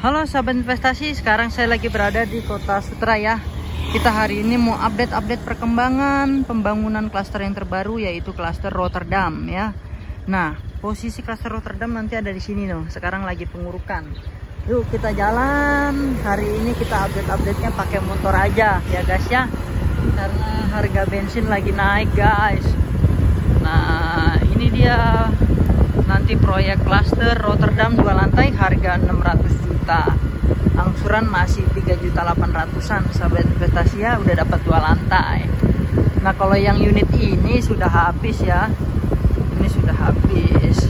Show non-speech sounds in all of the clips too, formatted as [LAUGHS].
Halo sahabat investasi, sekarang saya lagi berada di kota Sutra ya. Kita hari ini mau update-update perkembangan pembangunan klaster yang terbaru yaitu klaster Rotterdam ya. Nah, posisi klaster Rotterdam nanti ada di sini loh. Sekarang lagi pengurukan. Yuk kita jalan. Hari ini kita update-update-nya pakai motor aja ya guys ya. Karena harga bensin lagi naik guys. Nah, ini dia nanti proyek klaster Rotterdam dua lantai harga 600 juta angsuran masih 3 juta 800an sahabat investasi ya udah dapat dua lantai. Nah kalau yang unit ini sudah habis ya. Ini sudah habis.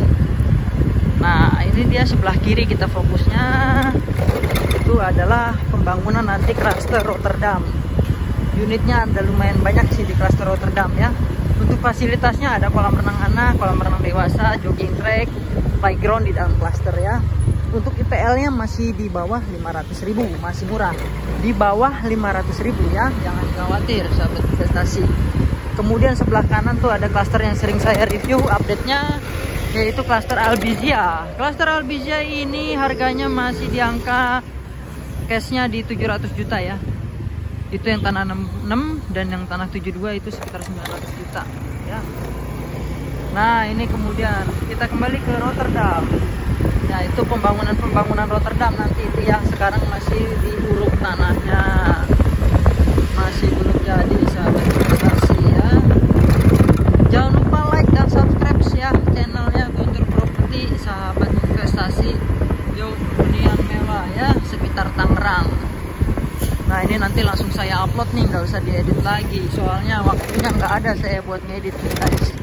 Nah ini dia sebelah kiri kita fokusnya. Itu adalah pembangunan nanti cluster Rotterdam. Unitnya ada lumayan banyak sih di cluster Rotterdam ya. Untuk fasilitasnya ada kolam renang anak, kolam renang dewasa, jogging track, playground di dalam cluster ya untuk IPL-nya masih di bawah 500.000, masih murah. Di bawah 500.000 ya, jangan khawatir sahabat investasi. Kemudian sebelah kanan tuh ada cluster yang sering saya review update-nya yaitu cluster Albizia. Cluster Albizia ini harganya masih di angka cashnya di 700 juta ya. Itu yang tanah 66 dan yang tanah 72 itu sekitar 900 juta ya. Nah, ini kemudian kita kembali ke Rotterdam. Nah itu pembangunan-pembangunan Rotterdam nanti itu ya sekarang masih diuruk tanahnya. Masih belum jadi sahabat investasi ya. Jangan lupa like dan subscribe ya channelnya Guntur Properti sahabat investasi. Yuk hunian mewah ya sekitar Tangerang. Nah ini nanti langsung saya upload nih nggak usah diedit lagi. Soalnya waktunya nggak ada saya buat ngedit guys.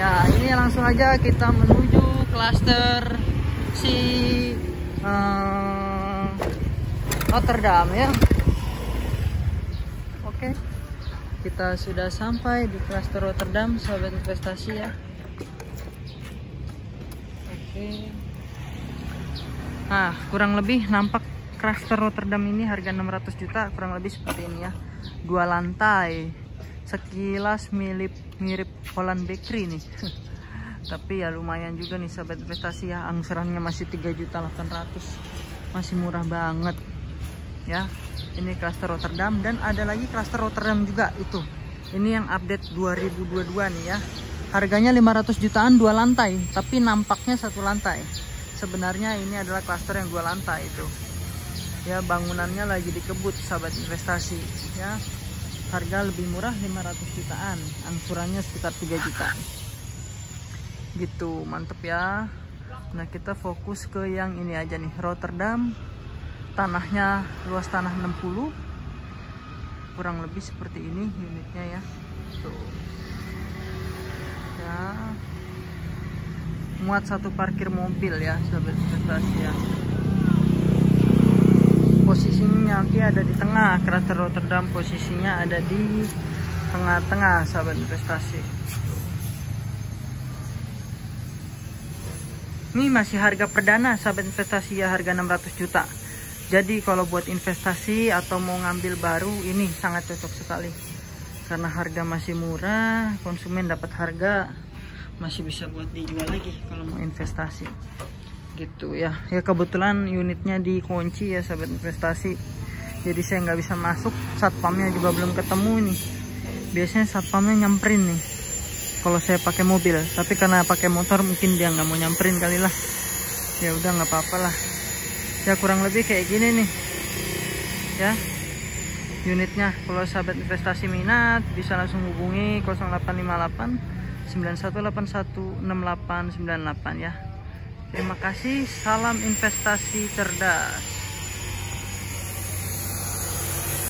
Ya ini langsung aja kita menuju klaster si uh, Rotterdam ya. Oke. Kita sudah sampai di cluster Rotterdam sahabat investasi ya. Oke. Nah kurang lebih nampak cluster Rotterdam ini harga 600 juta kurang lebih seperti ini ya. Dua lantai. Sekilas mirip mirip Holland Bakery nih [LAUGHS] tapi ya lumayan juga nih sahabat investasi ya. Angsurannya masih 3.800 masih murah banget. Ya ini cluster Rotterdam dan ada lagi cluster Rotterdam juga itu. Ini yang update 2022 nih ya. Harganya 500 jutaan dua lantai tapi nampaknya satu lantai. Sebenarnya ini adalah cluster yang dua lantai itu. Ya bangunannya lagi dikebut sahabat investasi. Ya harga lebih murah 500 jutaan. Angsurannya sekitar 3 juta gitu mantep ya. Nah kita fokus ke yang ini aja nih Rotterdam. Tanahnya luas tanah 60 kurang lebih seperti ini unitnya ya. Tuh. Ya. Muat satu parkir mobil ya sahabat investasi ya. Posisinya nanti ada di tengah. Krater Rotterdam posisinya ada di tengah-tengah sahabat investasi Ini masih harga perdana sahabat investasi ya harga 600 juta. Jadi kalau buat investasi atau mau ngambil baru ini sangat cocok sekali. Karena harga masih murah, konsumen dapat harga masih bisa buat dijual lagi kalau mau investasi. Gitu ya. Ya kebetulan unitnya dikunci ya sahabat investasi. Jadi saya nggak bisa masuk, satpamnya juga belum ketemu nih. Biasanya satpamnya nyamperin nih kalau saya pakai mobil tapi karena pakai motor mungkin dia nggak mau nyamperin kali lah. Ya udah nggak apa-apa lah. Ya kurang lebih kayak gini nih. Ya unitnya. Kalau sahabat investasi minat bisa langsung hubungi 0858 9181 6898 ya. Terima kasih salam investasi cerdas